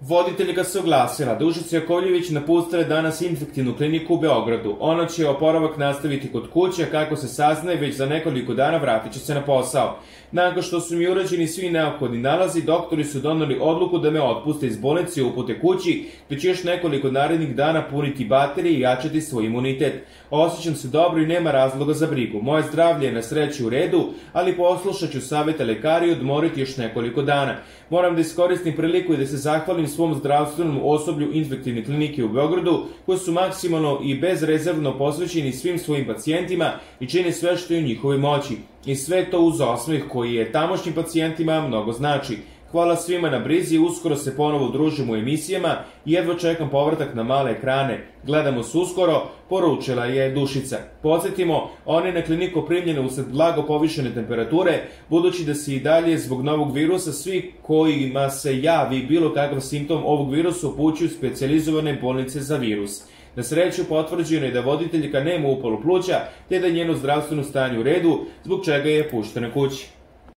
Voditeljka se oglasila. Dušica Jakovljević napustila je danas infektivnu kliniku u Beogradu. Ona će oporavak nastaviti kod kuće, kako se saznaje, već za nekoliko dana vratit će se na posao. Nakon što su mi urađeni svi neophodni nalazi, doktori su donali odluku da me otpuste iz bolnice i upute kući, te će još nekoliko narednih dana puniti baterije i jačati svoj imunitet. Osjećam se dobro i nema razloga za brigu. Moje zdravlje je na sreću u redu, ali poslušat ću savete lekari i odmoriti još nekoliko dana. Moram da iskoristim priliku i da se zahvalim svom zdravstvenom osoblju infektivne klinike u Beogradu, koji su maksimalno i bezrezervno posvećeni svim svojim pacijentima i čine sve što je u njihovoj moći. I sve to uz osmeh koji je tamošnjim pacijentima mnogo znači. Hvala svima na brizi, uskoro se ponovo družimo u emisijama i jedva čekam povratak na male ekrane. Gledamo se uskoro, poručila je Dušica. Podsjetimo, ona je na kliniku primljena usled blago povišene temperature, budući da se i dalje zbog novog virusa svi kojima se javi bilo kakav simptom ovog virusa upućuju specializovane bolnice za virus. Na sreću potvrđeno je da voditeljka nema upalu pluća, te da je njeno zdravstveno stanje u redu, zbog čega je puštena kući.